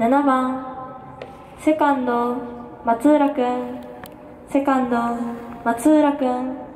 7番。セカンド松浦君セカンド松浦君